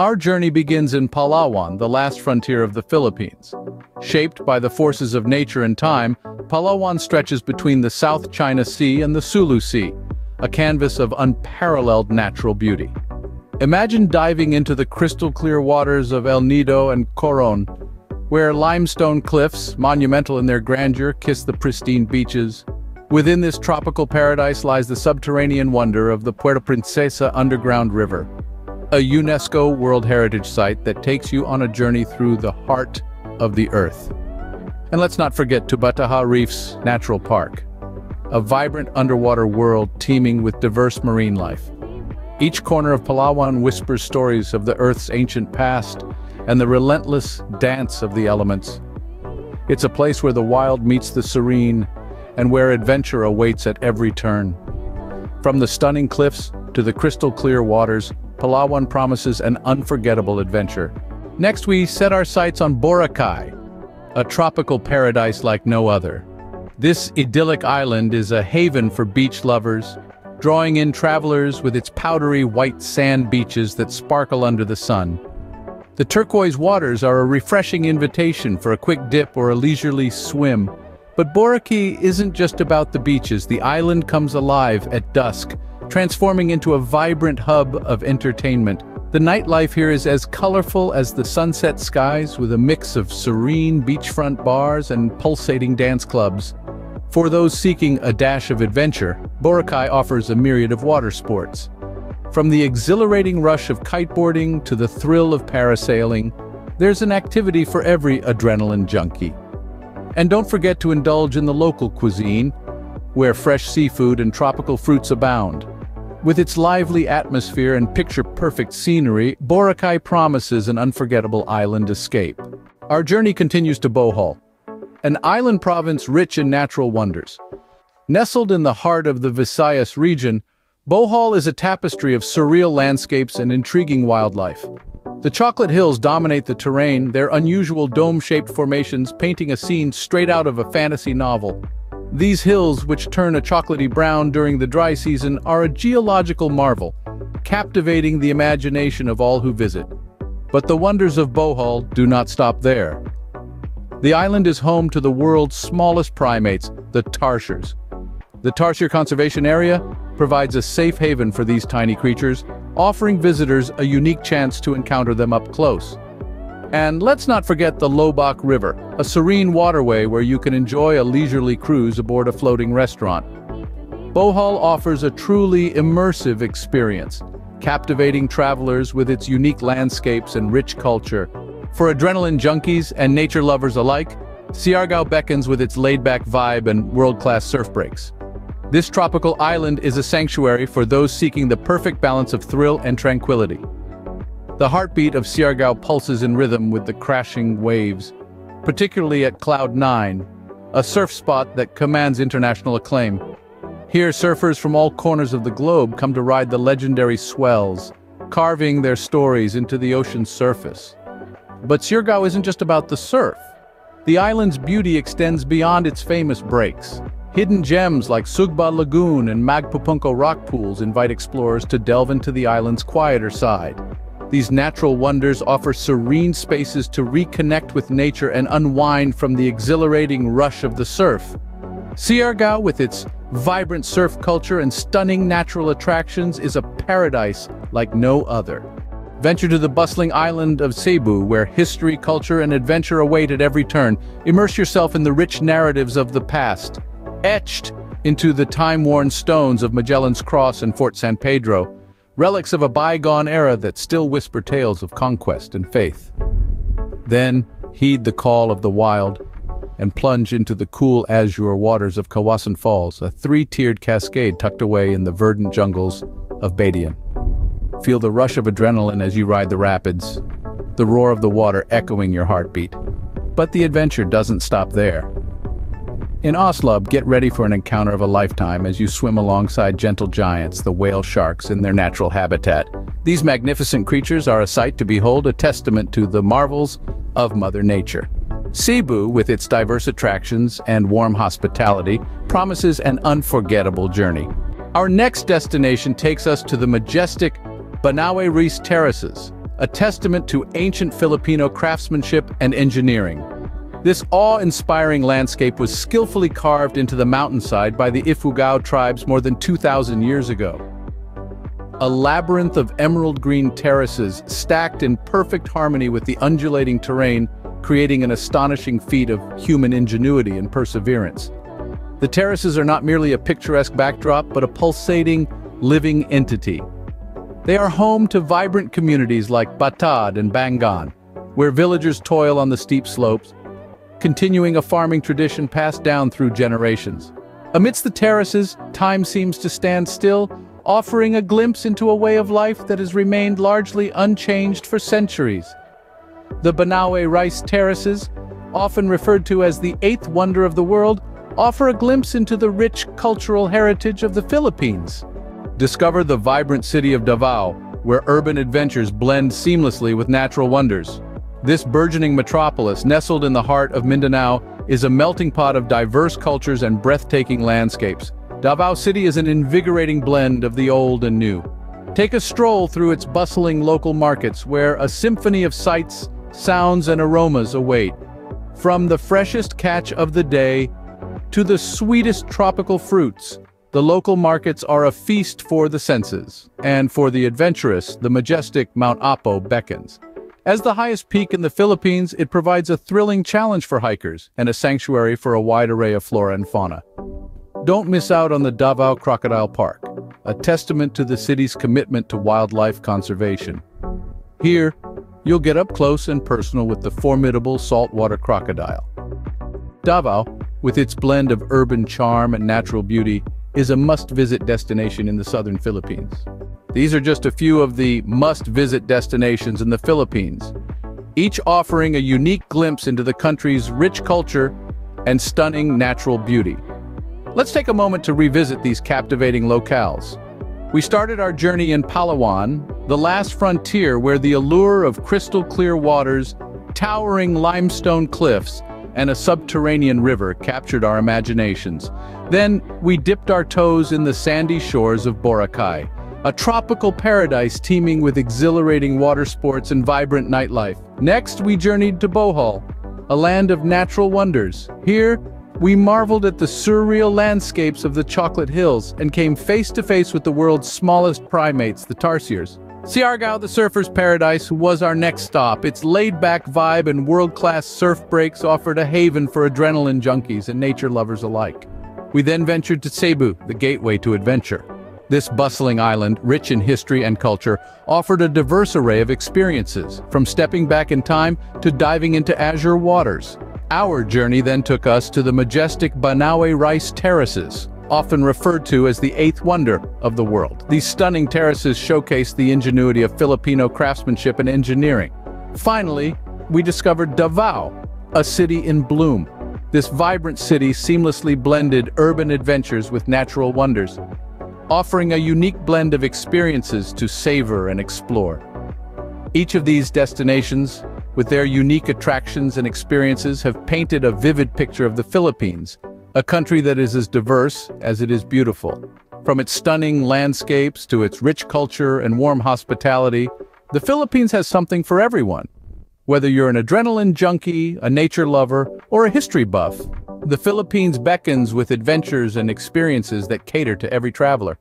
Our journey begins in Palawan, the last frontier of the Philippines. Shaped by the forces of nature and time, Palawan stretches between the South China Sea and the Sulu Sea, a canvas of unparalleled natural beauty. Imagine diving into the crystal-clear waters of El Nido and Coron, where limestone cliffs, monumental in their grandeur, kiss the pristine beaches. Within this tropical paradise lies the subterranean wonder of the Puerto Princesa Underground River, a UNESCO World Heritage Site that takes you on a journey through the heart of the Earth. And let's not forget Tubbataha Reef's Natural Park, a vibrant underwater world teeming with diverse marine life. Each corner of Palawan whispers stories of the Earth's ancient past and the relentless dance of the elements. It's a place where the wild meets the serene and where adventure awaits at every turn. From the stunning cliffs to the crystal clear waters, Palawan promises an unforgettable adventure. Next we set our sights on Boracay, a tropical paradise like no other. This idyllic island is a haven for beach lovers, drawing in travelers with its powdery white sand beaches that sparkle under the sun. The turquoise waters are a refreshing invitation for a quick dip or a leisurely swim. But Boracay isn't just about the beaches, the island comes alive at dusk, transforming into a vibrant hub of entertainment. The nightlife here is as colorful as the sunset skies with a mix of serene beachfront bars and pulsating dance clubs. For those seeking a dash of adventure, Boracay offers a myriad of water sports. From the exhilarating rush of kiteboarding to the thrill of parasailing, there's an activity for every adrenaline junkie. And don't forget to indulge in the local cuisine, where fresh seafood and tropical fruits abound. With its lively atmosphere and picture-perfect scenery, Boracay promises an unforgettable island escape. Our journey continues to Bohol, an island province rich in natural wonders. Nestled in the heart of the Visayas region, Bohol is a tapestry of surreal landscapes and intriguing wildlife. The Chocolate Hills dominate the terrain, their unusual dome-shaped formations painting a scene straight out of a fantasy novel. These hills, which turn a chocolatey brown during the dry season, are a geological marvel, captivating the imagination of all who visit. But the wonders of Bohol do not stop there. The island is home to the world's smallest primates, the tarsiers. The Tarsier Conservation Area provides a safe haven for these tiny creatures, offering visitors a unique chance to encounter them up close. And let's not forget the Loboc River, a serene waterway where you can enjoy a leisurely cruise aboard a floating restaurant. Bohol offers a truly immersive experience, captivating travelers with its unique landscapes and rich culture. For adrenaline junkies and nature lovers alike, Siargao beckons with its laid-back vibe and world-class surf breaks. This tropical island is a sanctuary for those seeking the perfect balance of thrill and tranquility. The heartbeat of Siargao pulses in rhythm with the crashing waves, particularly at Cloud 9, a surf spot that commands international acclaim. Here, surfers from all corners of the globe come to ride the legendary swells, carving their stories into the ocean's surface. But Siargao isn't just about the surf. The island's beauty extends beyond its famous breaks. Hidden gems like Sugba Lagoon and Magpupungko rock pools invite explorers to delve into the island's quieter side. These natural wonders offer serene spaces to reconnect with nature and unwind from the exhilarating rush of the surf. Siargao, with its vibrant surf culture and stunning natural attractions, is a paradise like no other. Venture to the bustling island of Cebu, where history, culture, and adventure await at every turn. Immerse yourself in the rich narratives of the past, etched into the time-worn stones of Magellan's Cross and Fort San Pedro, relics of a bygone era that still whisper tales of conquest and faith. Then, heed the call of the wild and plunge into the cool azure waters of Kawasan Falls, a three-tiered cascade tucked away in the verdant jungles of Badian. Feel the rush of adrenaline as you ride the rapids, the roar of the water echoing your heartbeat. But the adventure doesn't stop there. In Oslob, get ready for an encounter of a lifetime as you swim alongside gentle giants, the whale sharks, in their natural habitat. These magnificent creatures are a sight to behold, a testament to the marvels of Mother Nature. Cebu, with its diverse attractions and warm hospitality, promises an unforgettable journey. Our next destination takes us to the majestic Banaue Rice Terraces, a testament to ancient Filipino craftsmanship and engineering. This awe-inspiring landscape was skillfully carved into the mountainside by the Ifugao tribes more than 2,000 years ago. A labyrinth of emerald green terraces stacked in perfect harmony with the undulating terrain, creating an astonishing feat of human ingenuity and perseverance. The terraces are not merely a picturesque backdrop, but a pulsating, living entity. They are home to vibrant communities like Batad and Bangaan, where villagers toil on the steep slopes, continuing a farming tradition passed down through generations. Amidst the terraces, time seems to stand still, offering a glimpse into a way of life that has remained largely unchanged for centuries. The Banaue Rice Terraces, often referred to as the eighth wonder of the world, offer a glimpse into the rich cultural heritage of the Philippines. Discover the vibrant city of Davao, where urban adventures blend seamlessly with natural wonders. This burgeoning metropolis, nestled in the heart of Mindanao, is a melting pot of diverse cultures and breathtaking landscapes. Davao City is an invigorating blend of the old and new. Take a stroll through its bustling local markets where a symphony of sights, sounds and aromas await. From the freshest catch of the day to the sweetest tropical fruits, the local markets are a feast for the senses, and for the adventurous, the majestic Mount Apo beckons. As the highest peak in the Philippines, it provides a thrilling challenge for hikers and a sanctuary for a wide array of flora and fauna. Don't miss out on the Davao Crocodile Park, a testament to the city's commitment to wildlife conservation. Here, you'll get up close and personal with the formidable saltwater crocodile. Davao, with its blend of urban charm and natural beauty, is a must-visit destination in the southern Philippines. These are just a few of the must-visit destinations in the Philippines, each offering a unique glimpse into the country's rich culture and stunning natural beauty. Let's take a moment to revisit these captivating locales. We started our journey in Palawan, the last frontier where the allure of crystal clear waters, towering limestone cliffs, and a subterranean river captured our imaginations. Then, we dipped our toes in the sandy shores of Boracay, a tropical paradise teeming with exhilarating water sports and vibrant nightlife. Next, we journeyed to Bohol, a land of natural wonders. Here, we marveled at the surreal landscapes of the Chocolate Hills and came face to face with the world's smallest primates, the tarsiers. Siargao, the surfer's paradise, was our next stop. Its laid-back vibe and world-class surf breaks offered a haven for adrenaline junkies and nature lovers alike. We then ventured to Cebu, the gateway to adventure. This bustling island, rich in history and culture, offered a diverse array of experiences, from stepping back in time to diving into azure waters. Our journey then took us to the majestic Banaue Rice Terraces, often referred to as the eighth wonder of the world. These stunning terraces showcase the ingenuity of Filipino craftsmanship and engineering. Finally, we discovered Davao, a city in bloom. This vibrant city seamlessly blended urban adventures with natural wonders, offering a unique blend of experiences to savor and explore. Each of these destinations, with their unique attractions and experiences, have painted a vivid picture of the Philippines, a country that is as diverse as it is beautiful. From its stunning landscapes to its rich culture and warm hospitality, the Philippines has something for everyone. Whether you're an adrenaline junkie, a nature lover, or a history buff, the Philippines beckons with adventures and experiences that cater to every traveler.